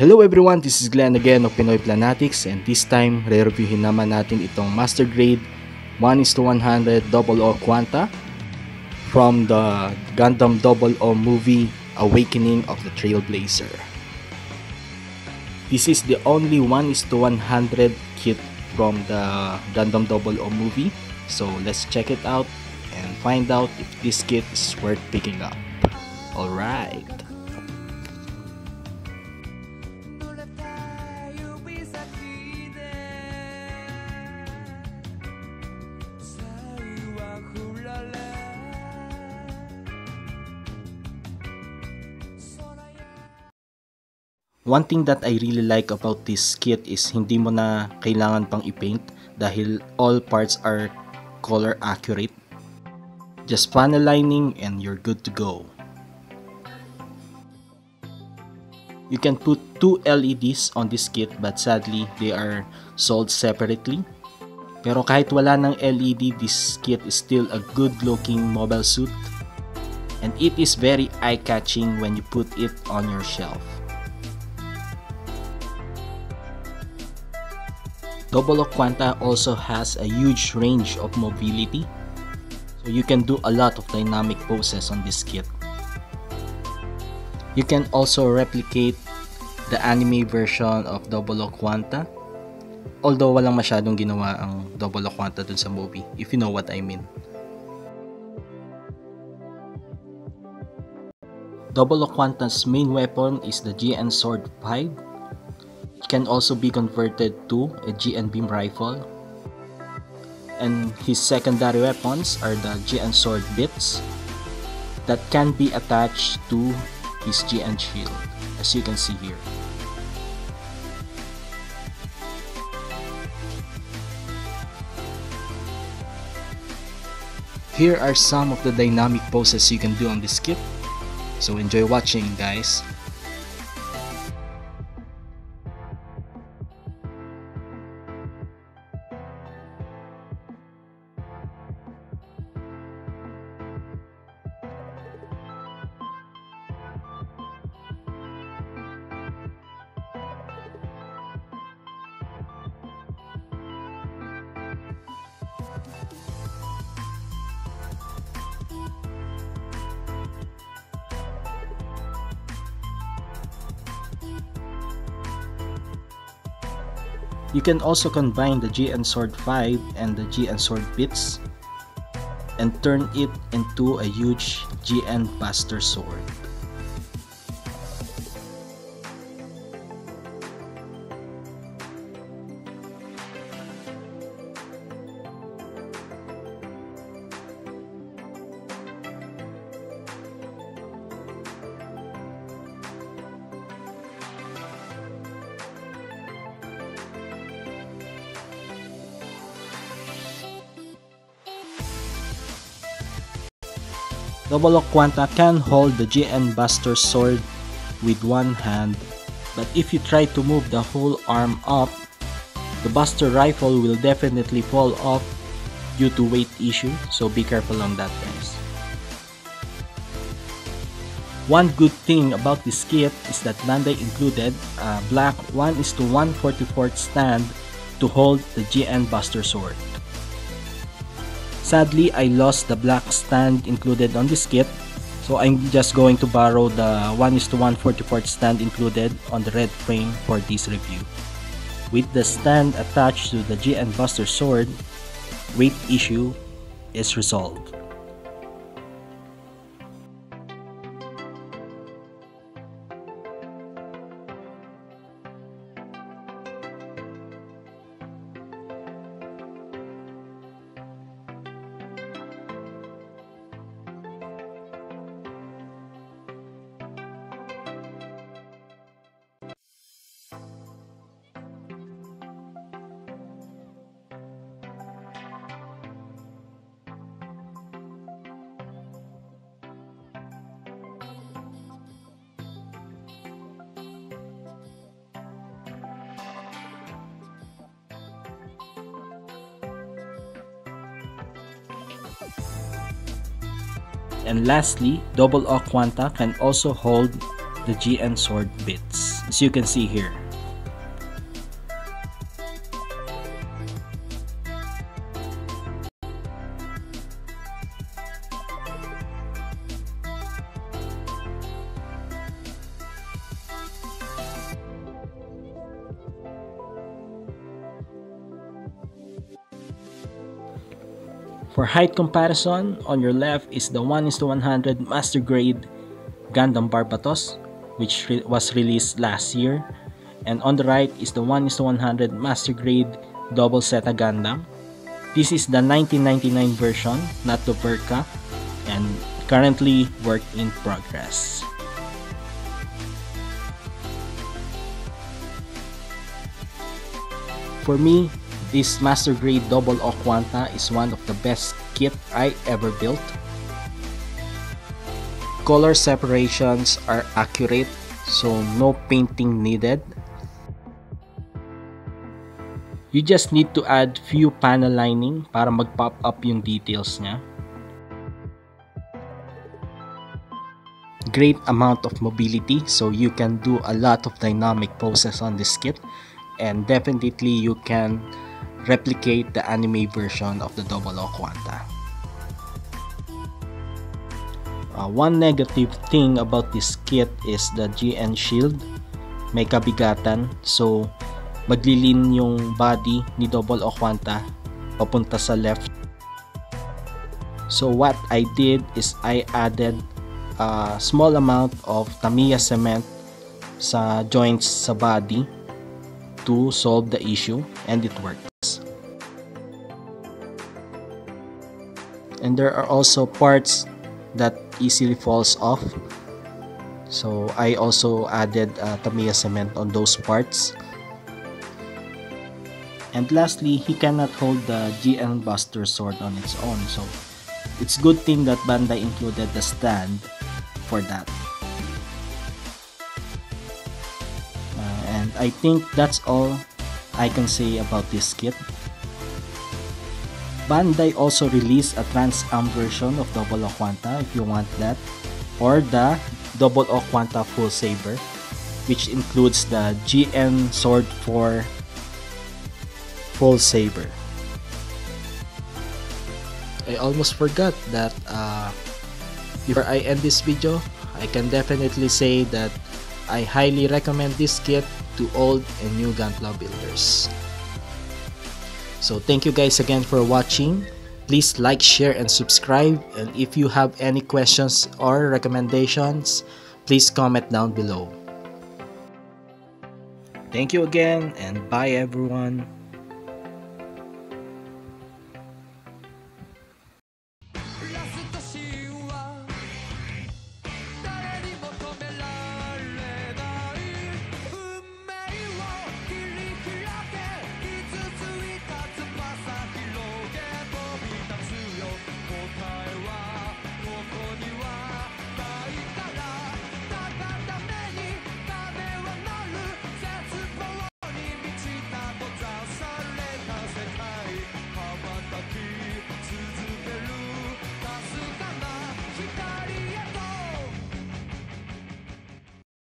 Hello everyone, this is Glenn again of Pinoy Planatiks and this time re-reviewin naman natin itong Master Grade 1 is to 100 Double O Quanta from the Gundam Double O movie Awakening of the Trailblazer. This is the only 1 is to 100 kit from the Gundam Double O movie so let's check it out and find out if this kit is worth picking up. Alright. One thing that I really like about this kit is hindi mo na kailangan pang i-paint dahil all parts are color accurate. Just panel lining and you're good to go. You can put two LEDs on this kit but sadly they are sold separately. Pero kahit wala ng LED, this kit is still a good looking mobile suit and it is very eye-catching when you put it on your shelf. Double Quanta also has a huge range of mobility, so you can do a lot of dynamic poses on this kit. You can also replicate the anime version of Double Quanta, although walang masyadong ginawa ang Double Quanta dun sa movie, if you know what I mean. Double Quanta's main weapon is the GN Sword 5 can also be converted to a GN beam rifle. And his secondary weapons are the GN sword bits that can be attached to his GN shield, as you can see here. Here are some of the dynamic poses you can do on this kit. So enjoy watching guys. You can also combine the GN Sword 5 and the GN Sword bits and turn it into a huge GN Buster Sword. Double Quanta can hold the GN Buster sword with one hand, but if you try to move the whole arm up, the Buster rifle will definitely fall off due to weight issue, so be careful on that guys. One good thing about this kit is that Bandai included a black 1 is to 144 stand to hold the GN Buster sword. Sadly, I lost the black stand included on this kit. So I'm just going to borrow the 1 is to 144 stand included on the red frame for this review. With the stand attached to the GN Buster sword, weight issue is resolved. And lastly, Double O Quanta can also hold the GN sword bits, as you can see here. For height comparison, on your left is the 1 is to 100 Master Grade Gundam Barbatos, which re was released last year. And on the right is the 1 is to 100 Master Grade Double Zeta Gundam. This is the 1999 version, not the Verka, and currently work in progress. For me, this Master Grade Double O Quanta is one of the best kit I ever built. Color separations are accurate so no painting needed. You just need to add few panel lining para mag-pop up yung details niya. Great amount of mobility so you can do a lot of dynamic poses on this kit and definitely you can replicate the anime version of the Double O Quanta. Uh, one negative thing about this kit is the GN shield. May kabigatan so maglilin yung body ni Double O Quanta papunta sa left. So what I did is I added a small amount of Tamiya cement sa joints sa body to solve the issue and it works. and there are also parts that easily falls off. So I also added uh, Tamiya cement on those parts. And lastly he cannot hold the GN Buster sword on its own. So it's good thing that Bandai included the stand for that I think that's all I can say about this kit Bandai also released a Trans Am version of Double O if you want that, or the Double O Full Saber, which includes the GN Sword 4 Full Saber. I almost forgot that uh, before I end this video, I can definitely say that I highly recommend this kit to old and new Gunpla builders. So thank you guys again for watching. Please like, share, and subscribe. And if you have any questions or recommendations, please comment down below. Thank you again and bye everyone.